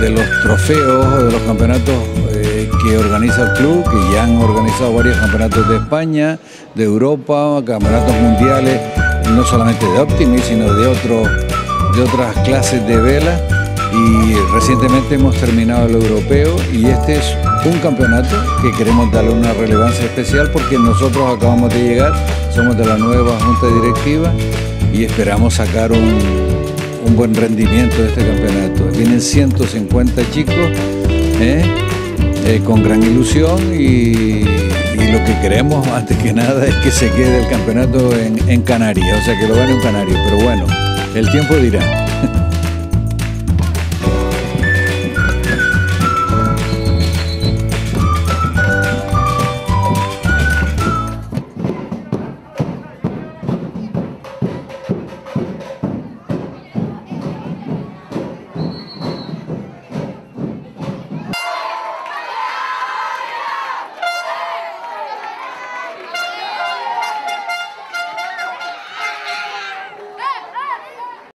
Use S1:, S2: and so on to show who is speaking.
S1: de los trofeos, de los campeonatos eh, que organiza el club, que ya han organizado varios campeonatos de España, de Europa, campeonatos mundiales, no solamente de Optimis, sino de, otros de otras clases de vela. Y recientemente hemos terminado el europeo y este es un campeonato que queremos darle una relevancia especial porque nosotros acabamos de llegar, somos de la nueva junta directiva y esperamos sacar un, un buen rendimiento de este campeonato. Vienen 150 chicos con gran ilusión y, y, lo que queremos antes que nada es que se quede el campeonato en, en Canarias, o sea que lo gane un canario, pero bueno, el tiempo dirá.